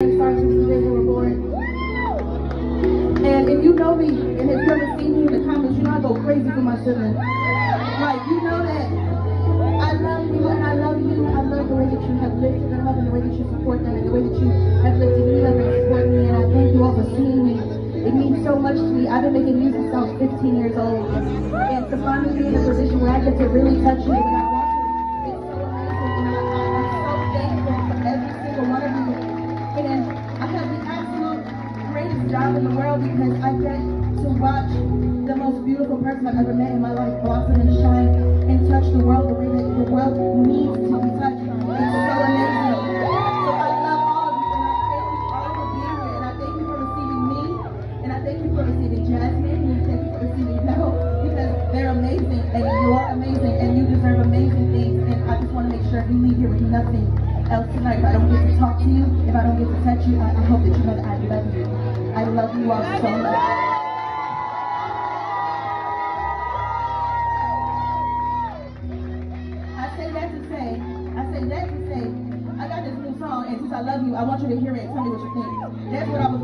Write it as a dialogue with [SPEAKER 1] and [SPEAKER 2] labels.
[SPEAKER 1] And if you know me and if you ever seen me in the comments, you know I go crazy for my children. Like, you know that I love you and I love you. I love the way that you have lifted them up and the way that you support them and the way that you have lifted me up and support me. And I thank you all for seeing me. It means so much to me. I've been making music since I was 15 years old. And to finally be in a position where I get to really touch you job in the world because I get to watch the most beautiful person I've ever met in my life blossom and shine and touch the world the way that the world needs to be touched. It's so amazing. So I love all of you and I thank you all for being here and I thank you for receiving me and I thank you for receiving Jasmine and thank you for receiving Mel because they're amazing and you're amazing and you deserve amazing things and I just want to make sure you leave here with nothing else tonight. If I don't get to talk to you, if I don't get to touch you, I, I hope that you know that I love you. I love so much. I got this new song, and since I love you, I want you to hear it and tell me what you think. That's what I.